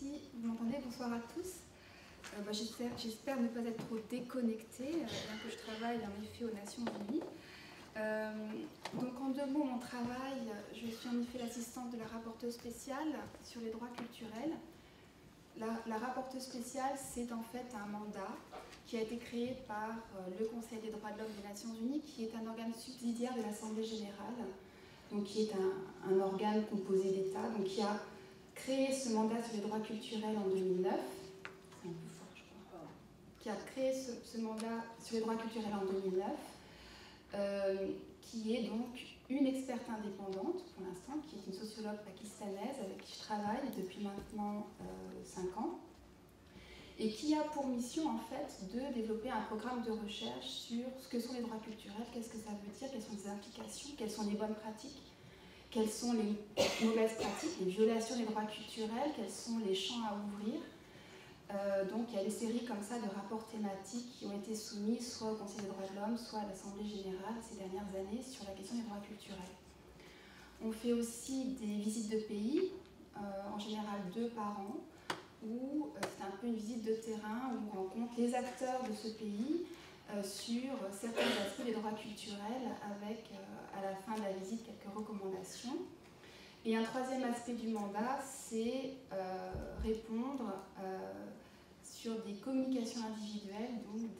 Merci. Vous m'entendez Bonsoir à tous. Euh, bah, J'espère ne pas être trop déconnectée, euh, bien que je travaille en effet aux Nations Unies. Euh, donc en deux mots, mon travail, je suis en effet l'assistante de la rapporteuse spéciale sur les droits culturels. La, rapporteuse spéciale, c'est en fait un mandat qui a été créé par le Conseil des droits de l'homme des Nations Unies, qui est un organe subsidiaire de l'Assemblée générale, donc qui est un, un organe composé d'États, donc qui a créé ce mandat sur les droits culturels en 2009. C'est un peu fort, je crois. Qui a créé ce, ce mandat sur les droits culturels en 2009 euh, qui est donc une experte indépendante pour l'instant, qui est une sociologue pakistanaise avec qui je travaille depuis maintenant 5 euh, ans, et qui a pour mission en fait de développer un programme de recherche sur ce que sont les droits culturels, qu'est-ce que ça veut dire, quelles sont les implications, quelles sont les bonnes pratiques, quelles sont les mauvaises pratiques, les violations des droits culturels, quels sont les champs à ouvrir, euh, donc il y a des séries comme ça de rapports thématiques qui ont été soumis soit au Conseil des droits de l'homme, soit à l'Assemblée générale ces dernières années sur la question des droits culturels. On fait aussi des visites de pays, euh, en général deux par an, où euh, c'est un peu une visite de terrain où on rencontre les acteurs de ce pays sur certains aspects des droits culturels avec euh, à la fin de la visite quelques recommandations. Et un troisième aspect du mandat, c'est euh, répondre euh, sur des communications individuelles, donc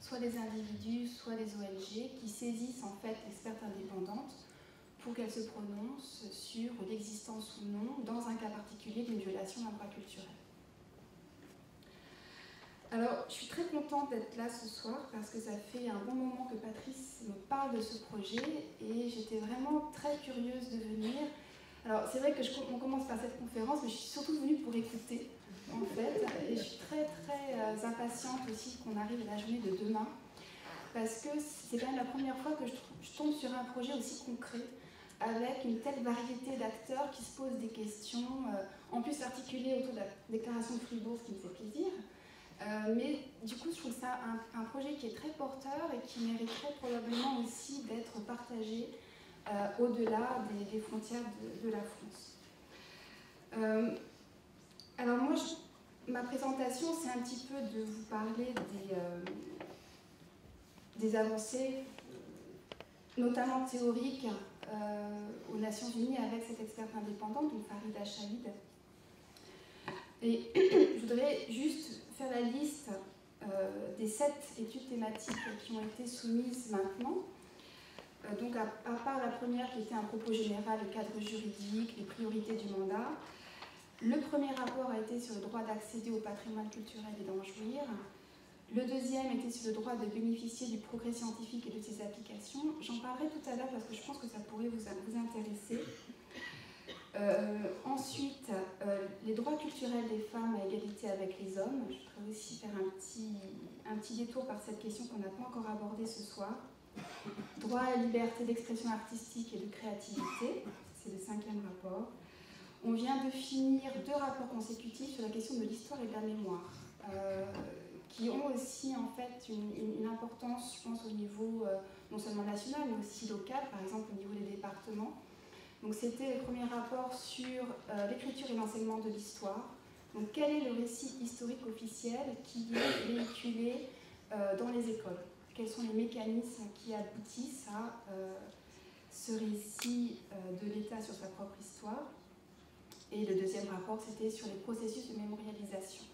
soit des individus, soit des ONG, qui saisissent en fait l'experte indépendante pour qu'elle se prononce sur l'existence ou non, dans un cas particulier, d'une violation d'un droit culturel. Alors, je suis très contente d'être là ce soir parce que ça fait un bon moment que Patrice me parle de ce projet et j'étais vraiment très curieuse de venir alors c'est vrai que on commence par cette conférence, mais je suis surtout venue pour écouter, en fait, et je suis très très euh, impatiente aussi qu'on arrive à la journée de demain, parce que c'est quand même la première fois que je, je, tombe sur un projet aussi concret, avec une telle variété d'acteurs qui se posent des questions, euh, en plus articulées autour de la déclaration de Fribourg, ce qui me fait plaisir. Euh, mais du coup, je trouve ça un, projet qui est très porteur et qui mériterait probablement aussi d'être partagé euh, au-delà des, frontières de, la France. Euh, alors moi, ma présentation, c'est un petit peu de vous parler des, avancées, notamment théoriques, aux Nations Unies avec cette experte indépendante, donc Farida Shahid. Et je voudrais juste faire la liste euh, des sept études thématiques qui ont été soumises maintenant. Euh, donc, à, part la première qui était un propos général, le cadre juridique, les priorités du mandat, le premier rapport a été sur le droit d'accéder au patrimoine culturel et d'en jouir. Le deuxième était sur le droit de bénéficier du progrès scientifique et de ses applications. J'en parlerai tout à l'heure parce que je pense que ça pourrait vous intéresser. Euh, ensuite, euh, les droits culturels des femmes à égalité avec les hommes. Je voudrais aussi faire un petit, un petit détour par cette question qu'on n'a pas encore abordée ce soir. Droit à la liberté d'expression artistique et de créativité, c'est le cinquième rapport. On vient de finir deux rapports consécutifs sur la question de l'histoire et de la mémoire, euh, qui ont aussi en fait une, importance, je pense, au niveau non seulement national, mais aussi local, par exemple au niveau des départements. C'était le premier rapport sur euh, l'écriture et l'enseignement de l'histoire. Quel est le récit historique officiel qui est véhiculé euh, dans les écoles? Quels sont les mécanismes qui aboutissent à euh, ce récit de l'État sur sa propre histoire? Et le deuxième rapport, c'était sur les processus de mémorialisation.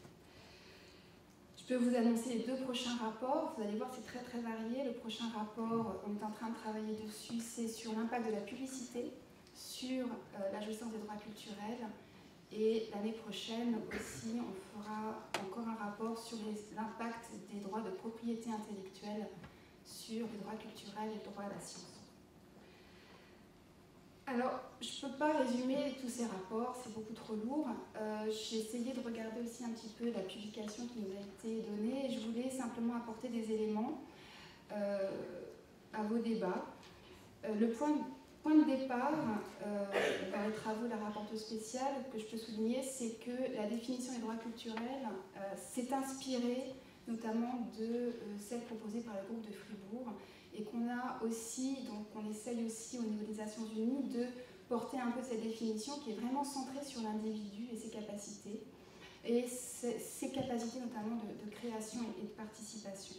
Je peux vous annoncer les deux prochains rapports. Vous allez voir, c'est très très varié. Le prochain rapport, on est en train de travailler dessus, c'est sur l'impact de la publicité sur euh, la jouissance des droits culturels et l'année prochaine aussi, on fera encore un rapport sur l'impact des droits de propriété intellectuelle sur les droits culturels et le droit à la science. Alors, je ne peux pas résumer tous ces rapports, c'est beaucoup trop lourd. Euh, J'ai essayé de regarder aussi un petit peu la publication qui nous a été donnée et je voulais simplement apporter des éléments euh, à vos débats. Le point point de départ euh, dans les travaux de la rapporteuse spéciale que je peux souligner, c'est que la définition des droits culturels euh, s'est inspirée notamment de euh, celle proposée par le groupe de Fribourg et qu'on a aussi, donc on essaye aussi au niveau des Nations Unies de porter un peu cette définition qui est vraiment centrée sur l'individu et ses capacités et ses capacités notamment de, création et de participation.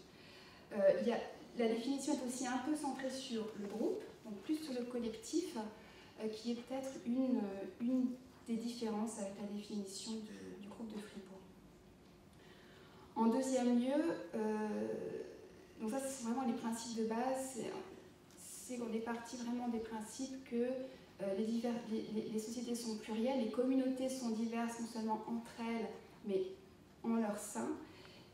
Euh, a, la définition est aussi un peu centrée sur le groupe, donc plus le collectif, euh, qui est peut-être une, une des différences avec la définition du, groupe de Fribourg. En deuxième lieu, euh, donc ça c'est vraiment les principes de base, c'est qu'on est parti vraiment des principes que euh, les, sociétés sont plurielles, les communautés sont diverses non seulement entre elles, mais en leur sein,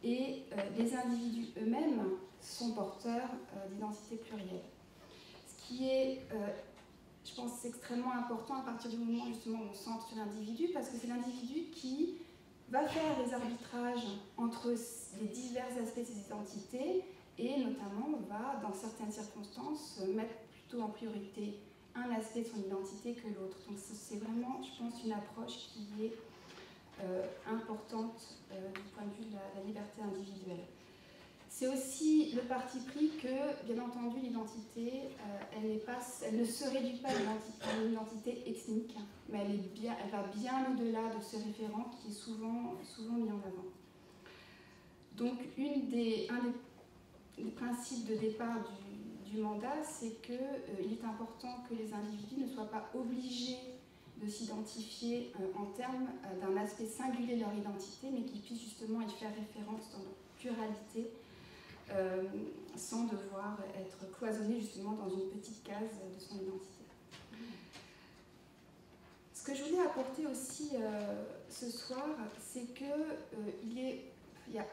et euh, les individus eux-mêmes sont porteurs d'identité plurielle. Qui est je pense extrêmement important à partir du moment justement où on centre sur l'individu, parce que c'est l'individu qui va faire les arbitrages entre les divers aspects de ses identités et notamment va, dans certaines circonstances, mettre plutôt en priorité un aspect de son identité que l'autre. Donc c'est vraiment, je pense, une approche qui est euh, importante euh, du point de vue de la liberté individuelle. C'est aussi le parti pris que, bien entendu, l'identité, euh, elle, ne se réduit pas à une identité ethnique, mais elle, va bien au-delà de ce référent qui est souvent, mis en avant. Donc, un des, principes de départ du, mandat, c'est qu'il euh, est important que les individus ne soient pas obligés de s'identifier euh, en termes d'un aspect singulier de leur identité, mais qu'ils puissent justement y faire référence dans leur pluralité euh, sans devoir être cloisonné justement dans une petite case de son identité. Ce que je voulais apporter aussi euh, ce soir, c'est qu'il euh, y a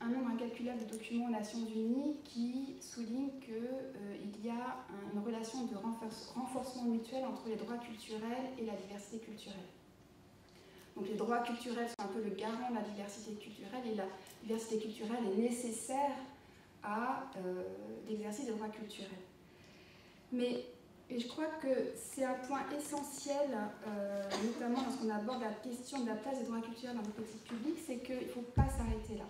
un nombre incalculable de documents aux Nations Unies qui soulignent qu'il y a une relation de renforcement mutuel entre les droits culturels et la diversité culturelle. Donc les droits culturels sont un peu le garant de la diversité culturelle et la diversité culturelle est nécessaire à euh, l'exercice des droits culturels. Mais et je crois que c'est un point essentiel, euh, notamment lorsqu'on aborde la question de la place des droits culturels dans les politiques publiques, c'est qu'il ne faut pas s'arrêter là.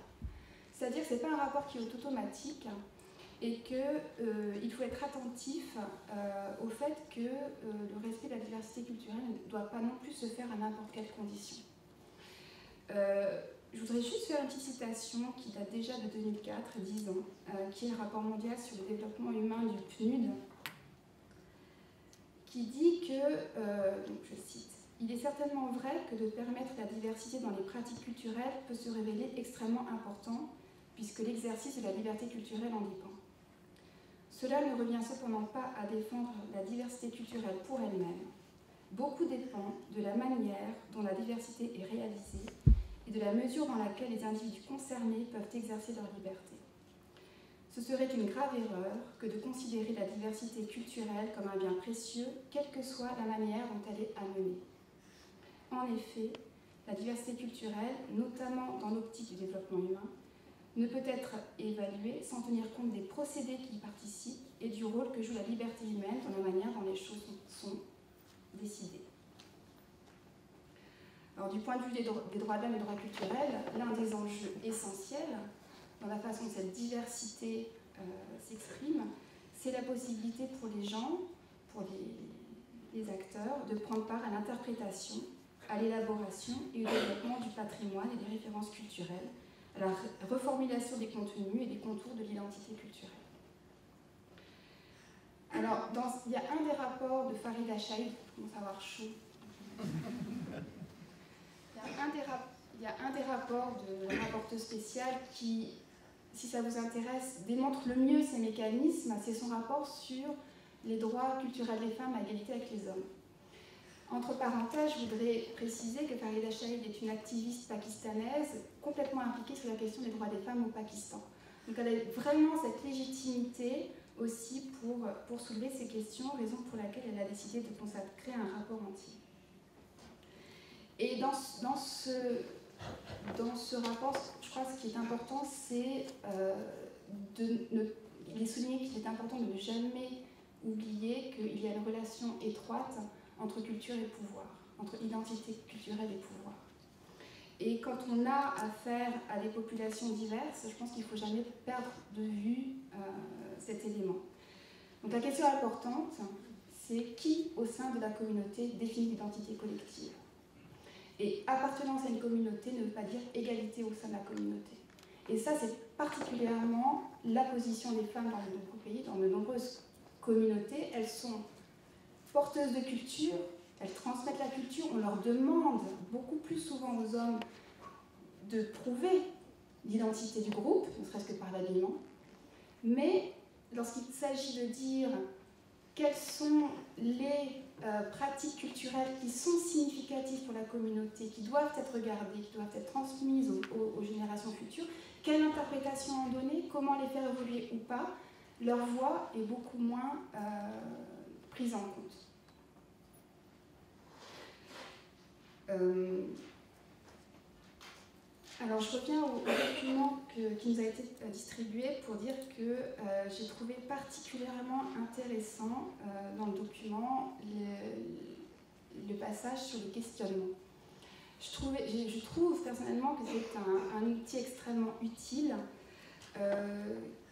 C'est-à-dire que ce n'est pas un rapport qui est automatique et qu'il euh, faut être attentif au fait que le respect de la diversité culturelle ne doit pas non plus se faire à n'importe quelle condition. Je voudrais juste faire une petite citation qui date déjà de 2004, 10 ans, euh, qui est le rapport mondial sur le développement humain du PNUD, qui dit que, euh, donc je cite, Il est certainement vrai que de permettre la diversité dans les pratiques culturelles peut se révéler extrêmement important, puisque l'exercice de la liberté culturelle en dépend. Cela ne revient cependant pas à défendre la diversité culturelle pour elle-même. Beaucoup dépend de la manière dont la diversité est réalisée et de la mesure dans laquelle les individus concernés peuvent exercer leur liberté. Ce serait une grave erreur que de considérer la diversité culturelle comme un bien précieux, quelle que soit la manière dont elle est amenée. En effet, la diversité culturelle, notamment dans l'optique du développement humain, ne peut être évaluée sans tenir compte des procédés qui y participent et du rôle que joue la liberté humaine dans la manière dont les choses sont décidées. Alors, du point de vue des, droits de l'homme et des droits culturels, l'un des enjeux essentiels dans la façon dont cette diversité euh, s'exprime, c'est la possibilité pour les gens, pour les, acteurs, de prendre part à l'interprétation, à l'élaboration et au développement du patrimoine et des références culturelles, à la reformulation des contenus et des contours de l'identité culturelle. Alors, il y a un des rapports de Farid Achaïd, commence à avoir chaud, il y a un des rapports de la rapporteuse spéciale qui, si ça vous intéresse, démontre le mieux ces mécanismes. C'est son rapport sur les droits culturels des femmes à égalité avec les hommes. Entre parenthèses, je voudrais préciser que Farida Shahid est une activiste pakistanaise complètement impliquée sur la question des droits des femmes au Pakistan. Donc elle a vraiment cette légitimité aussi pour, pour soulever ces questions, raison pour laquelle elle a décidé de consacrer un rapport entier. Et dans, dans, ce, dans ce rapport, je crois que ce qui est important, c'est euh, de ne, qu'il est important de ne jamais oublier qu'il y a une relation étroite entre culture et pouvoir, entre identité culturelle et pouvoir. Et quand on a affaire à des populations diverses, je pense qu'il ne faut jamais perdre de vue euh, cet élément. Donc la question importante, c'est qui au sein de la communauté définit l'identité collective? Et appartenance à une communauté ne veut pas dire égalité au sein de la communauté. Et ça, c'est particulièrement la position des femmes dans de nombreux pays, dans de nombreuses communautés. Elles sont porteuses de culture, elles transmettent la culture, on leur demande beaucoup plus souvent aux hommes de prouver l'identité du groupe, ne serait-ce que par l'habillement. Mais lorsqu'il s'agit de dire quelles sont les euh, pratiques culturelles qui sont significatives pour la communauté, qui doivent être regardées, qui doivent être transmises aux, générations futures, quelle interprétation en donner, comment les faire évoluer ou pas, leur voix est beaucoup moins euh, prise en compte. Euh, alors je reviens au, document qui nous a été euh, distribué pour dire que euh, j'ai trouvé particulièrement intéressant euh, dans le document le, passage sur le questionnement. Je, trouve personnellement que c'est un, outil extrêmement utile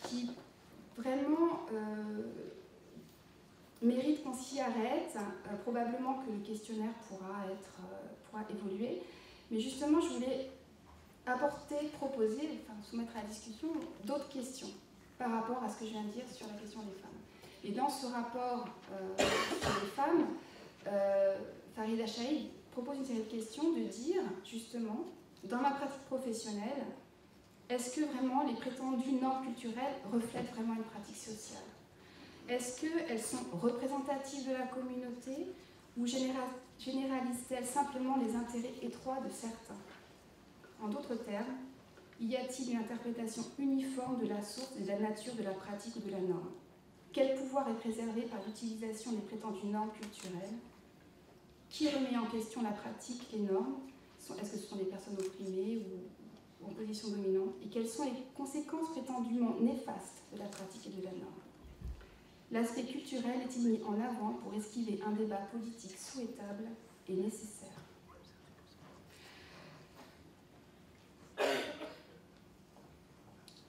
qui vraiment mérite qu'on s'y arrête. probablement que le questionnaire pourra, être, pourra évoluer. Mais justement, je voulais apporter, proposer, soumettre à la discussion d'autres questions par rapport à ce que je viens de dire sur la question des femmes. Et dans ce rapport euh, sur les femmes, euh, Farida propose une série de questions de dire, justement, dans ma pratique professionnelle, est-ce que vraiment les prétendues normes culturelles reflètent vraiment une pratique sociale? Est-ce qu'elles sont représentatives de la communauté ou généralisent-elles simplement les intérêts étroits de certains? En d'autres termes, y a-t-il une interprétation uniforme de la source et de la nature de la pratique ou de la norme? Quel pouvoir est préservé par l'utilisation des prétendues normes culturelles? Qui remet en question la pratique, les normes Est-ce que ce sont des personnes opprimées ou en position dominante? Et quelles sont les conséquences prétendument néfastes de la pratique et de la norme? L'aspect culturel est-il mis en avant pour esquiver un débat politique souhaitable et nécessaire?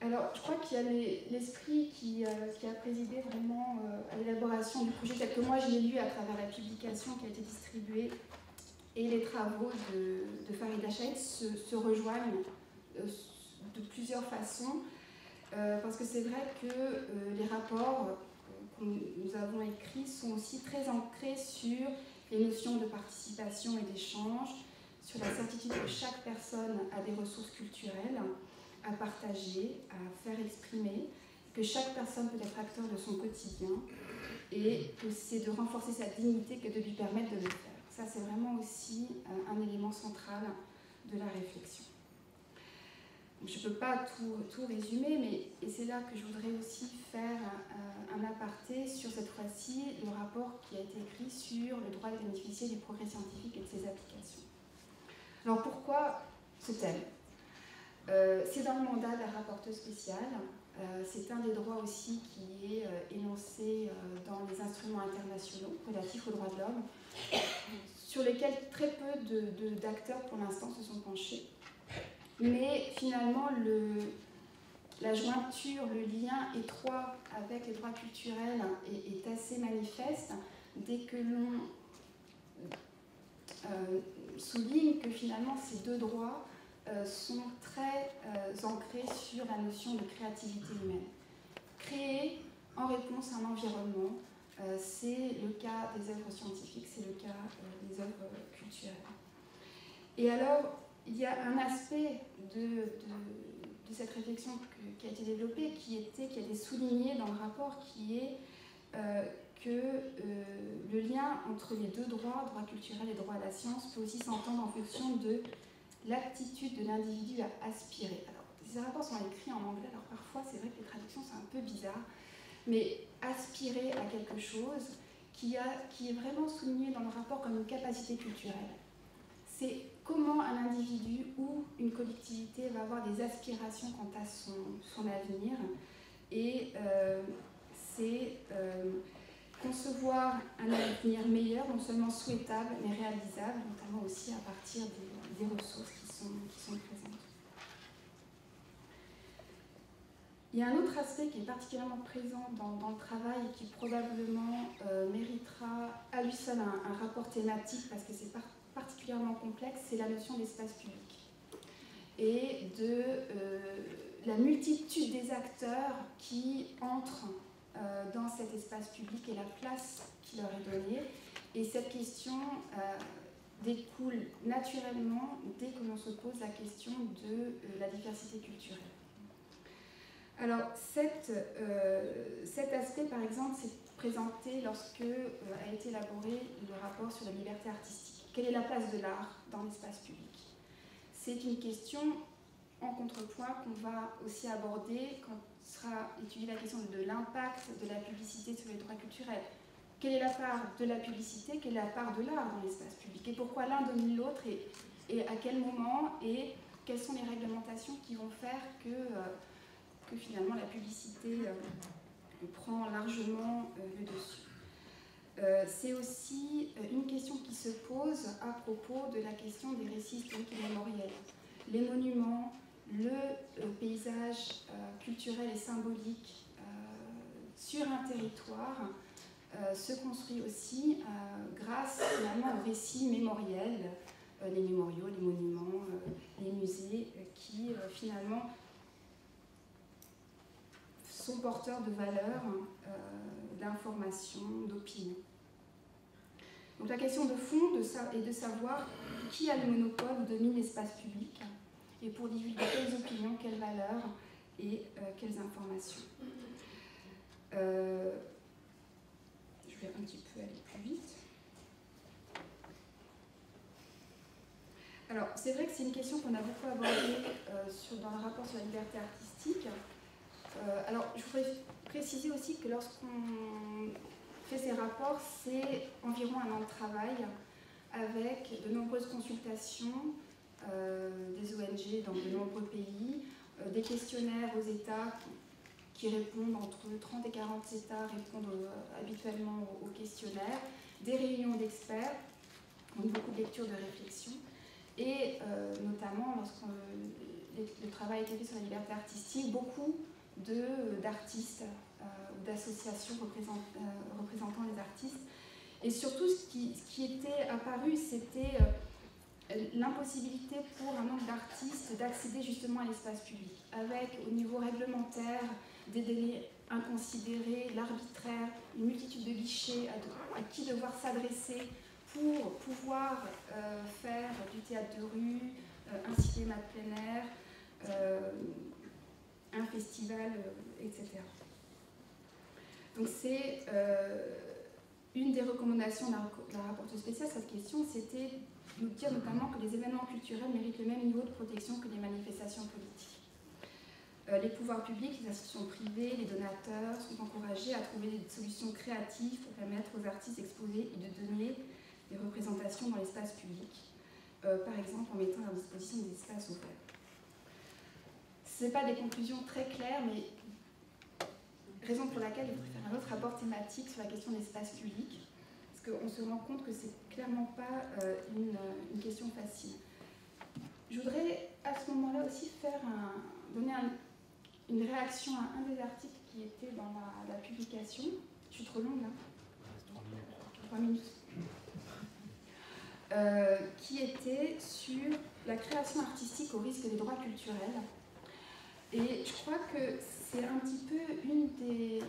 Alors, je crois qu'il y a l'esprit qui, euh, qui, a présidé vraiment euh, à l'élaboration du projet tel que moi je l'ai lu à travers la publication qui a été distribuée et les travaux de, Farid se, rejoignent euh, de plusieurs façons. Parce que c'est vrai que les rapports que nous avons écrits sont aussi très ancrés sur les notions de participation et d'échange, sur la certitude que chaque personne a des ressources culturelles à partager, à faire exprimer, que chaque personne peut être acteur de son quotidien et que c'est de renforcer sa dignité que de lui permettre de le faire. Ça, c'est vraiment aussi euh, un élément central de la réflexion. je ne peux pas tout, tout, résumer, mais c'est là que je voudrais aussi faire euh, un aparté sur cette fois-ci le rapport qui a été écrit sur le droit de bénéficier du progrès scientifique et de ses applications. Alors pourquoi ce thème? Euh, c'est dans le mandat de la rapporteuse spéciale. Euh, c'est un des droits aussi qui est euh, énoncé dans les instruments internationaux relatifs aux droits de l'homme, sur lesquels très peu d'acteurs pour l'instant se sont penchés. Mais finalement, le, la jointure, le lien étroit avec les droits culturels est, assez manifeste dès que l'on souligne que finalement ces deux droits sont très euh, ancrés sur la notion de créativité humaine. Créer en réponse à un environnement, euh, c'est le cas des œuvres scientifiques, c'est le cas des œuvres culturelles. Et alors, il y a un aspect de, cette réflexion qui a été développée, qui a été souligné dans le rapport, qui est que le lien entre les deux droits, droit culturel et droit à la science, peut aussi s'entendre en fonction de l'aptitude de l'individu à aspirer. Alors, ces rapports sont écrits en anglais, alors parfois c'est vrai que les traductions sont un peu bizarres, mais aspirer à quelque chose qui, est vraiment souligné dans le rapport comme une capacité culturelle. C'est comment un individu ou une collectivité va avoir des aspirations quant à son, son avenir, et euh, c'est euh, concevoir un avenir meilleur, non seulement souhaitable, mais réalisable, notamment aussi à partir des ressources qui sont, présentes. Il y a un autre aspect qui est particulièrement présent dans, le travail et qui probablement euh, méritera à lui seul un, rapport thématique parce que c'est particulièrement particulièrement complexe, c'est la notion d'espace public et de la multitude des acteurs qui entrent dans cet espace public et la place qui leur est donnée. Et cette question découle naturellement dès que l'on se pose la question de la diversité culturelle. Alors, euh, cet aspect, par exemple, s'est présenté lorsque euh, a été élaboré le rapport sur la liberté artistique. Quelle est la place de l'art dans l'espace public? C'est une question en contrepoint qu'on va aussi aborder quand sera étudiée la question de l'impact de la publicité sur les droits culturels. Quelle est la part de la publicité, quelle est la part de l'art dans l'espace public et pourquoi l'un domine l'autre et, à quel moment et quelles sont les réglementations qui vont faire que euh, finalement la publicité euh, prend largement euh, le dessus. C'est aussi une question qui se pose à propos de la question des récits historiques et mémoriels. Les monuments, le paysage culturel et symbolique sur un territoire se construit aussi grâce finalement aux récits mémoriels, les mémoriaux, les monuments, les musées, qui finalement sont porteurs de valeurs, euh, d'informations, d'opinions. Donc la question de fond de est de savoir qui a le monopole ou domine l'espace public et pour divulguer quelles opinions, quelles valeurs et euh, quelles informations. Euh, je vais un petit peu aller plus vite. Alors, c'est vrai que c'est une question qu'on a beaucoup abordée dans le rapport sur la liberté artistique. Euh, alors, je voudrais préciser aussi que lorsqu'on fait ces rapports, c'est environ un an de travail avec de nombreuses consultations euh, des ONG dans de nombreux pays, euh, des questionnaires aux États qui, répondent, entre 30 et 40 États répondent habituellement aux, questionnaires, des réunions d'experts, beaucoup de lectures de réflexion, et notamment lorsque le travail a été fait sur la liberté artistique, beaucoup d'artistes euh, d'associations euh, représentant les artistes. Et surtout, ce qui, était apparu, c'était euh, l'impossibilité pour un nombre d'artistes d'accéder justement à l'espace public, avec au niveau réglementaire des délais inconsidérés, l'arbitraire, une multitude de guichets à, qui devoir s'adresser pour pouvoir faire du théâtre de rue, un cinéma de plein air, un festival, euh, etc. Donc c'est euh, une des recommandations de la, rapporteuse spéciale, cette question, c'était nous dire notamment que les événements culturels méritent le même niveau de protection que les manifestations politiques. Euh, les pouvoirs publics, les institutions privées, les donateurs sont encouragés à trouver des solutions créatives pour permettre aux artistes exposés et de donner des représentations dans l'espace public, par exemple en mettant à disposition des espaces ouverts. Ce n'est pas des conclusions très claires, mais raison pour laquelle faudrait faire un autre rapport thématique sur la question de l'espace public, parce qu'on se rend compte que c'est clairement pas euh, une, question facile. Je voudrais à ce moment-là aussi faire donner une réaction à un des articles qui était dans la, publication. Je suis trop longue, hein Trois minutes. Euh, qui était sur la création artistique au risque des droits culturels et je crois que c'est un petit peu une des,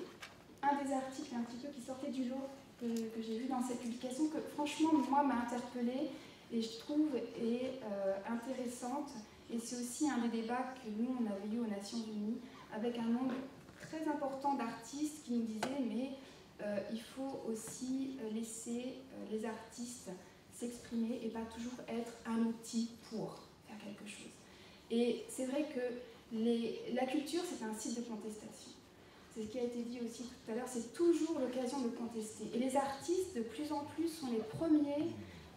un des articles un petit peu qui sortait du lot que, j'ai vu dans cette publication que franchement moi m'a interpellée et je trouve est euh, intéressante. Et c'est aussi un des débats que nous on avait eu aux Nations Unies avec un nombre très important d'artistes qui nous disaient mais euh, il faut aussi euh, laisser les artistes s'exprimer et pas toujours être un outil pour faire quelque chose. Et c'est vrai que la culture, c'est un site de contestation. C'est ce qui a été dit aussi tout à l'heure, c'est toujours l'occasion de contester. Et les artistes, de plus en plus, sont les premiers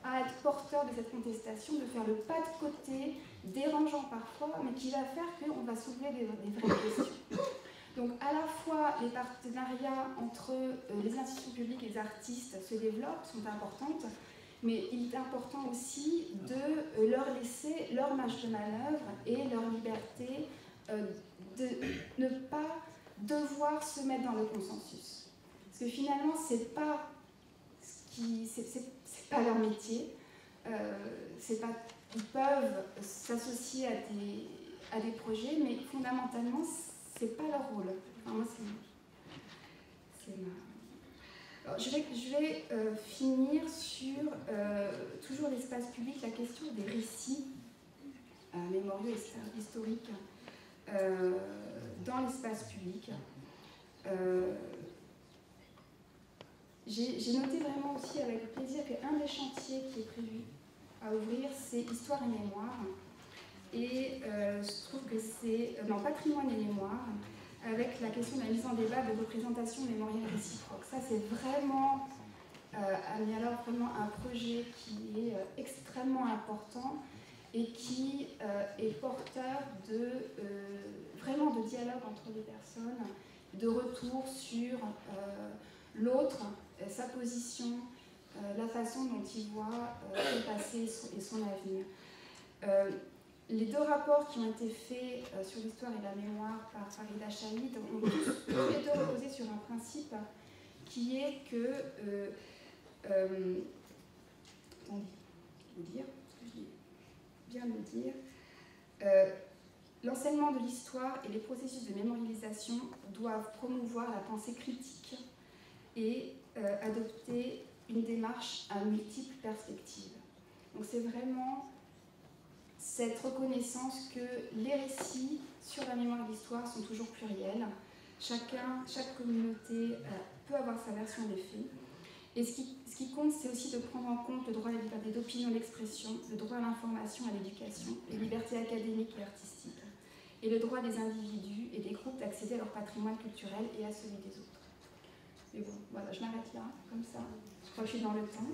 à être porteurs de cette contestation, de faire le pas de côté, dérangeant parfois, mais qui va faire qu'on va soulever des, vraies questions. Donc à la fois les partenariats entre euh, les institutions publiques et les artistes se développent, sont importantes, mais il est important aussi de euh, leur laisser leur marge de manœuvre et leur liberté euh, de ne pas devoir se mettre dans le consensus. Parce que finalement, c'est pas ce qui, pas leur métier. pas, ils peuvent s'associer à des, à des projets, mais fondamentalement, c'est pas leur rôle. Je vais, je vais euh, finir sur euh, toujours l'espace public, la question des récits euh, mémoriaux et historiques dans l'espace public. J'ai noté vraiment aussi avec plaisir qu'un des chantiers qui est prévu à ouvrir, c'est Histoire et Mémoire. Et euh, je trouve que c'est dans euh, Patrimoine et Mémoire, avec la question de la mise en débat de représentation mémorielle réciproque. Ça, c'est vraiment, euh, alors vraiment un projet qui est euh, extrêmement important et qui est porteur de vraiment de dialogue entre les personnes, de retour sur l'autre, sa position, la façon dont il voit le passé et son avenir. Les deux rapports qui ont été faits euh, sur l'histoire et la mémoire par Farida Chahid ont tous, les deux reposé sur un principe qui est que. Euh, euh, dire, bien le dire. L'enseignement de l'histoire et les processus de mémorisation doivent promouvoir la pensée critique et adopter une démarche à multiples perspectives. Donc c'est vraiment cette reconnaissance que les récits sur la mémoire de l'histoire sont toujours pluriels. Chacun, chaque communauté euh, peut avoir sa version des faits. Et ce qui, ce qui compte, c'est aussi de prendre en compte le droit à la liberté d'opinion, d'expression, le droit à l'information, à l'éducation, les libertés académiques et artistiques, et le droit des individus et des groupes d'accéder à leur patrimoine culturel et à celui des autres. Mais bon, voilà, je m'arrête là, comme ça. Je crois que je suis dans le temps.